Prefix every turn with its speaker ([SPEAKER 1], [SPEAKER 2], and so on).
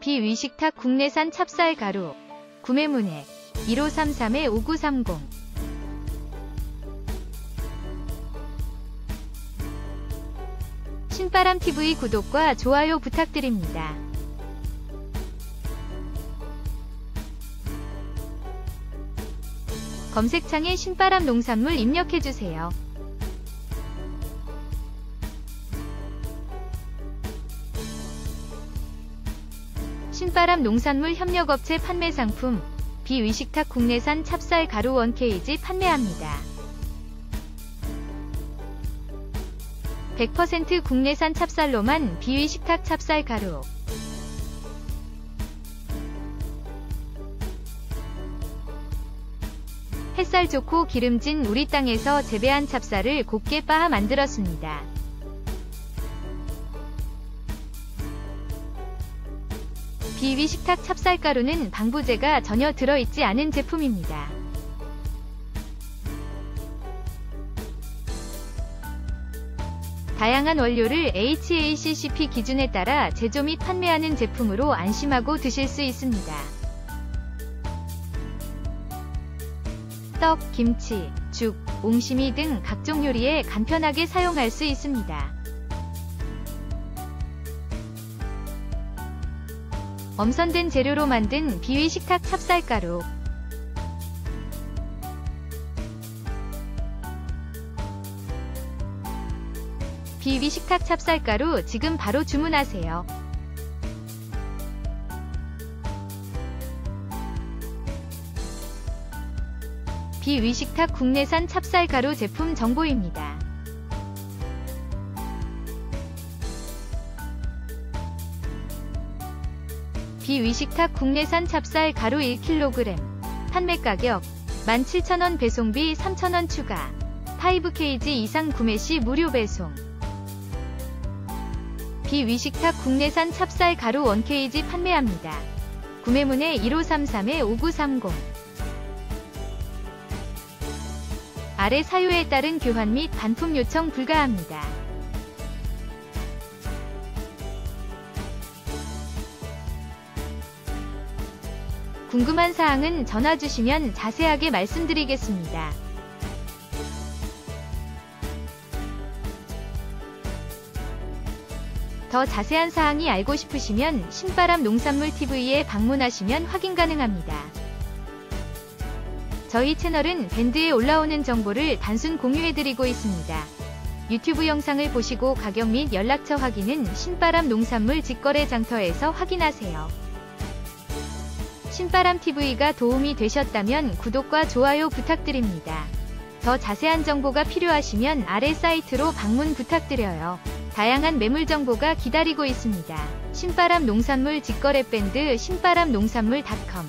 [SPEAKER 1] 비위식탁 국내산 찹쌀 가루. 구매 문의 1533-5930 신바람TV 구독과 좋아요 부탁드립니다. 검색창에 신바람 농산물 입력해주세요. 신바람 농산물 협력업체 판매 상품 비위식탁 국내산 찹쌀 가루 1kg 판매합니다. 100% 국내산 찹쌀로만 비위식탁 찹쌀 가루 햇살 좋고 기름진 우리 땅에서 재배한 찹쌀을 곱게 빻아 만들었습니다. 비위 식탁 찹쌀가루는 방부제가 전혀 들어있지 않은 제품입니다. 다양한 원료를 HACCP 기준에 따라 제조 및 판매하는 제품으로 안심하고 드실 수 있습니다. 떡, 김치, 죽, 옹심이 등 각종 요리에 간편하게 사용할 수 있습니다. 엄선된 재료로 만든 비위 식탁 찹쌀가루 비위 식탁 찹쌀가루 지금 바로 주문하세요. 비위 식탁 국내산 찹쌀가루 제품 정보입니다. 비위식탁 국내산 찹쌀 가루 1kg 판매 가격 17,000원 배송비 3,000원 추가 5kg 이상 구매 시 무료 배송 비위식탁 국내산 찹쌀 가루 1kg 판매합니다. 구매문의 1533-5930 아래 사유에 따른 교환 및 반품 요청 불가합니다. 궁금한 사항은 전화 주시면 자세하게 말씀드리겠습니다. 더 자세한 사항이 알고 싶으시면 신바람 농산물 TV에 방문하시면 확인 가능합니다. 저희 채널은 밴드에 올라오는 정보를 단순 공유해드리고 있습니다. 유튜브 영상을 보시고 가격 및 연락처 확인은 신바람 농산물 직거래 장터에서 확인하세요. 신바람TV가 도움이 되셨다면 구독과 좋아요 부탁드립니다. 더 자세한 정보가 필요하시면 아래 사이트로 방문 부탁드려요. 다양한 매물 정보가 기다리고 있습니다. 신바람 농산물 직거래 밴드 신바람 농산물닷컴